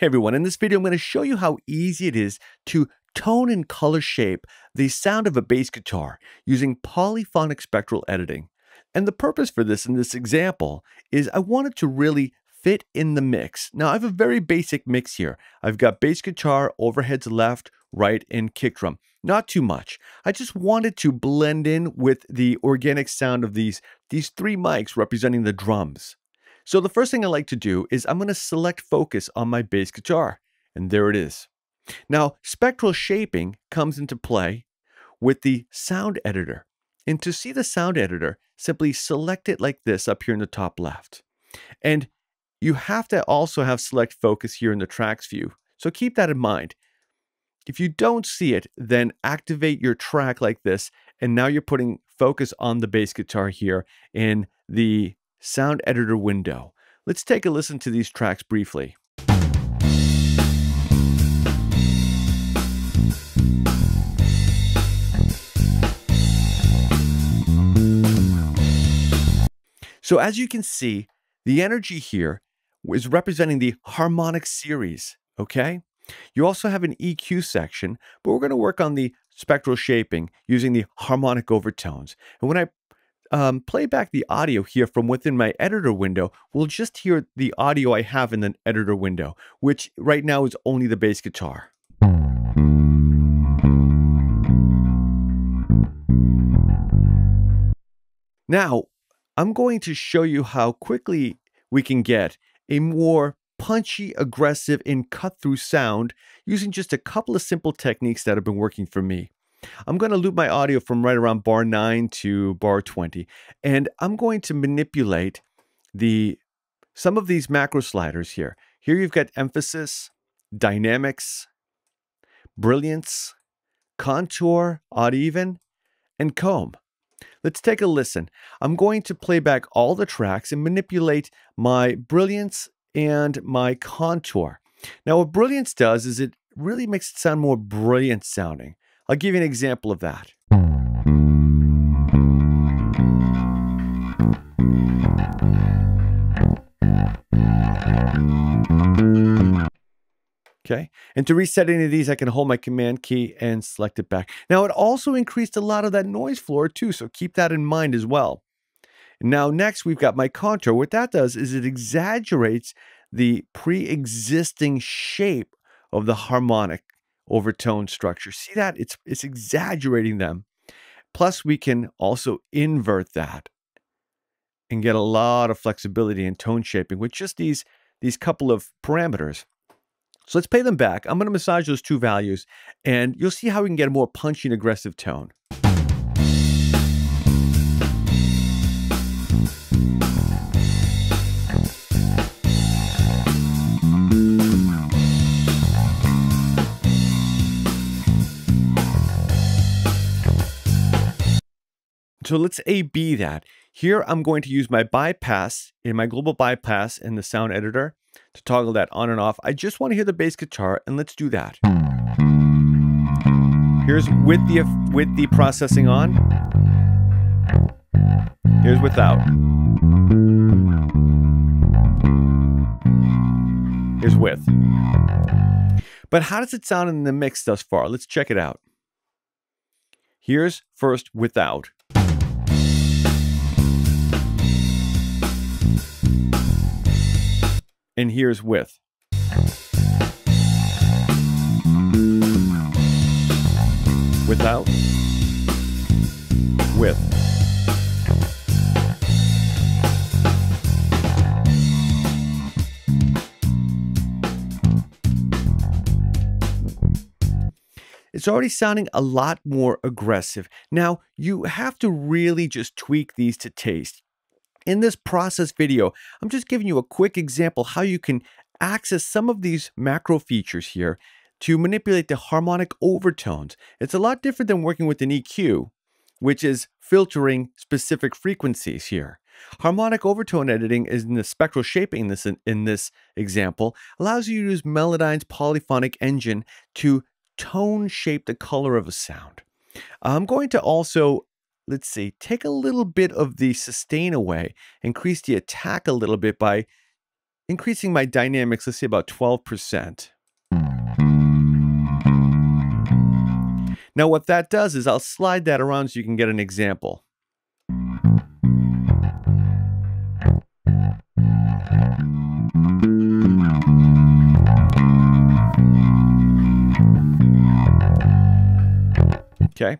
Hey everyone, in this video I'm going to show you how easy it is to tone and color shape the sound of a bass guitar using polyphonic spectral editing. And the purpose for this in this example is I wanted to really fit in the mix. Now I have a very basic mix here. I've got bass guitar, overheads left, right, and kick drum. Not too much. I just wanted to blend in with the organic sound of these, these three mics representing the drums. So the first thing I like to do is I'm going to select focus on my bass guitar. And there it is. Now, spectral shaping comes into play with the sound editor. And to see the sound editor, simply select it like this up here in the top left. And you have to also have select focus here in the tracks view. So keep that in mind. If you don't see it, then activate your track like this. And now you're putting focus on the bass guitar here in the sound editor window. Let's take a listen to these tracks briefly. So as you can see, the energy here is representing the harmonic series, okay? You also have an EQ section, but we're going to work on the spectral shaping using the harmonic overtones. And when I um, play back the audio here from within my editor window, we'll just hear the audio I have in the editor window, which right now is only the bass guitar. Now, I'm going to show you how quickly we can get a more punchy, aggressive, and cut through sound using just a couple of simple techniques that have been working for me. I'm going to loop my audio from right around bar 9 to bar 20, and I'm going to manipulate the some of these macro sliders here. Here you've got emphasis, dynamics, brilliance, contour, odd even, and comb. Let's take a listen. I'm going to play back all the tracks and manipulate my brilliance and my contour. Now, what brilliance does is it really makes it sound more brilliant sounding. I'll give you an example of that. Okay. And to reset any of these, I can hold my command key and select it back. Now, it also increased a lot of that noise floor too, so keep that in mind as well. Now, next, we've got my contour. What that does is it exaggerates the pre-existing shape of the harmonic overtone structure. See that? It's, it's exaggerating them. Plus, we can also invert that and get a lot of flexibility in tone shaping with just these, these couple of parameters. So let's pay them back. I'm going to massage those two values, and you'll see how we can get a more punchy and aggressive tone. So let's A-B that. Here I'm going to use my bypass in my global bypass in the sound editor to toggle that on and off. I just want to hear the bass guitar and let's do that. Here's with the with the processing on. Here's without. Here's with. But how does it sound in the mix thus far? Let's check it out. Here's first without. And here's with. Without, with. It's already sounding a lot more aggressive. Now, you have to really just tweak these to taste. In this process video, I'm just giving you a quick example how you can access some of these macro features here to manipulate the harmonic overtones. It's a lot different than working with an EQ, which is filtering specific frequencies here. Harmonic overtone editing is in the spectral shaping in this, in this example, allows you to use Melodyne's polyphonic engine to tone shape the color of a sound. I'm going to also let's see, take a little bit of the sustain away, increase the attack a little bit by increasing my dynamics, let's say about 12%. Now, what that does is I'll slide that around so you can get an example. Okay.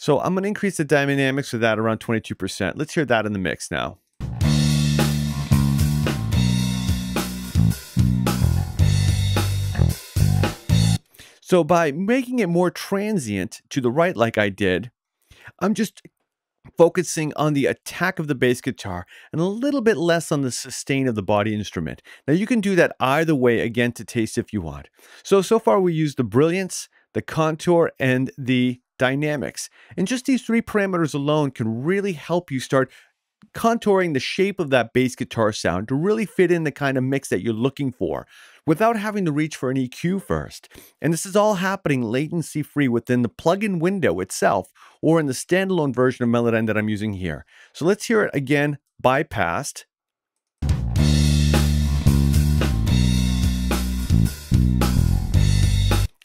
So I'm going to increase the dynamics of that around 22%. Let's hear that in the mix now. So by making it more transient to the right like I did, I'm just focusing on the attack of the bass guitar and a little bit less on the sustain of the body instrument. Now you can do that either way again to taste if you want. So, so far we used the brilliance, the contour, and the dynamics. And just these three parameters alone can really help you start contouring the shape of that bass guitar sound to really fit in the kind of mix that you're looking for without having to reach for an EQ first. And this is all happening latency free within the plugin window itself or in the standalone version of Melodyne that I'm using here. So let's hear it again bypassed.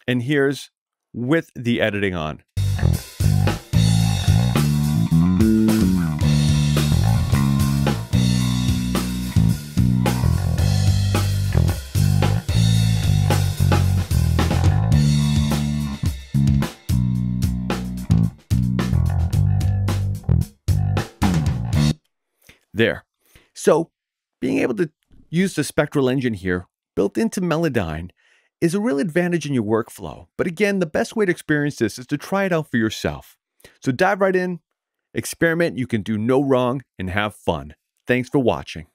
And here's with the editing on. There. So, being able to use the spectral engine here, built into Melodyne, is a real advantage in your workflow. But again, the best way to experience this is to try it out for yourself. So dive right in, experiment, you can do no wrong, and have fun. Thanks for watching.